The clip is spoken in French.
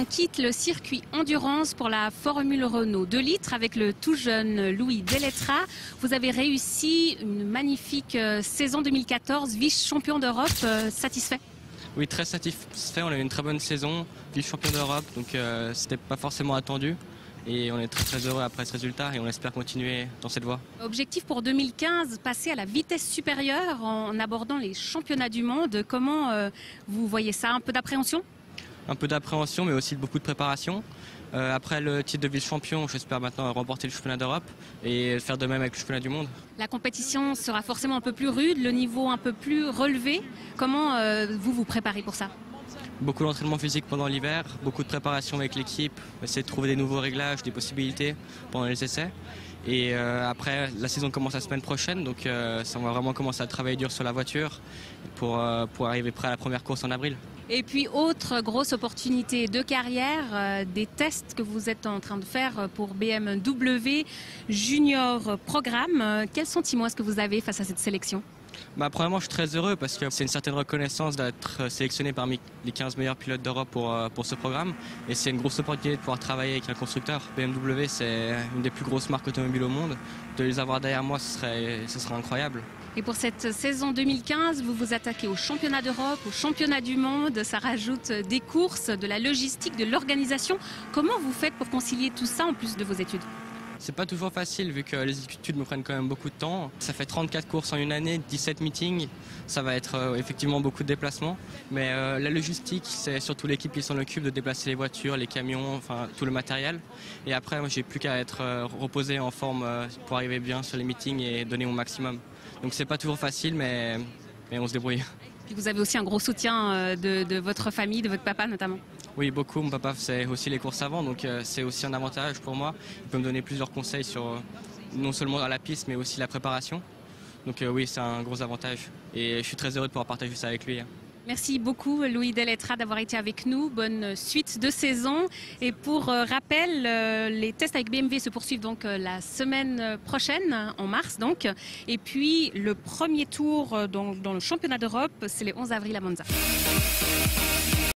On quitte le circuit endurance pour la Formule Renault 2 litres avec le tout jeune Louis Delettra. Vous avez réussi une magnifique euh, saison 2014, vice-champion d'Europe, euh, satisfait? Oui, très satisfait. On a eu une très bonne saison, vice-champion d'Europe, donc euh, c'était pas forcément attendu. Et on est très très heureux après ce résultat et on espère continuer dans cette voie. Objectif pour 2015, passer à la vitesse supérieure en abordant les championnats du monde. Comment euh, vous voyez ça? Un peu d'appréhension? Un peu d'appréhension mais aussi beaucoup de préparation. Euh, après le titre de vice-champion, j'espère maintenant remporter le championnat d'Europe et faire de même avec le championnat du monde. La compétition sera forcément un peu plus rude, le niveau un peu plus relevé. Comment euh, vous vous préparez pour ça? Beaucoup d'entraînement physique pendant l'hiver, beaucoup de préparation avec l'équipe, essayer de trouver des nouveaux réglages, des possibilités pendant les essais. Et euh, après, la saison commence la semaine prochaine, donc ça, on va vraiment commencer à travailler dur sur la voiture pour, pour arriver prêt à la première course en avril. Et puis, autre grosse opportunité de carrière, euh, des tests que vous êtes en train de faire pour BMW Junior Programme. Euh, Quel sentiment est-ce que vous avez face à cette sélection? Bah, premièrement, je suis très heureux parce que c'est une certaine reconnaissance d'être sélectionné parmi les 15 meilleurs pilotes d'Europe pour, euh, pour ce programme. Et c'est une grosse opportunité de pouvoir travailler avec un constructeur. BMW, c'est une des plus grosses marques automobiles au monde. De les avoir derrière moi, ce serait, ce serait incroyable. Et pour cette saison 2015, vous vous attaquez au championnat d'Europe, au championnat du monde. Ça rajoute des courses, de la logistique, de l'organisation. Comment vous faites pour concilier tout ça en plus de vos études? C'est pas toujours facile vu que les études me prennent quand même beaucoup de temps. Ça fait 34 courses en une année, 17 meetings. Ça va être euh, effectivement beaucoup de déplacements. Mais euh, la logistique, c'est surtout l'équipe qui s'en occupe de déplacer les voitures, les camions, enfin tout le matériel. Et après, moi, j'ai plus qu'à être euh, reposé en forme pour arriver bien sur les meetings et donner mon maximum. Donc c'est pas toujours facile, mais, mais on se débrouille. Puis vous avez aussi un gros soutien euh, de, de votre famille, de votre papa notamment. Oui, beaucoup. Mon papa faisait aussi les courses avant, donc euh, c'est aussi un avantage pour moi. Il peut me donner plusieurs conseils sur euh, non seulement dans la piste, mais aussi la préparation. Donc oui, c'est un gros avantage. Et je suis très heureux de pouvoir partager ça avec lui. Merci beaucoup Louis Delettra d'avoir été avec nous. Bonne suite de saison. Et pour euh, rappel, euh, les tests avec BMW se poursuivent donc euh, la semaine prochaine, en mars donc. Et puis le premier tour dans, dans le championnat d'Europe, c'est le 11 avril à Monza.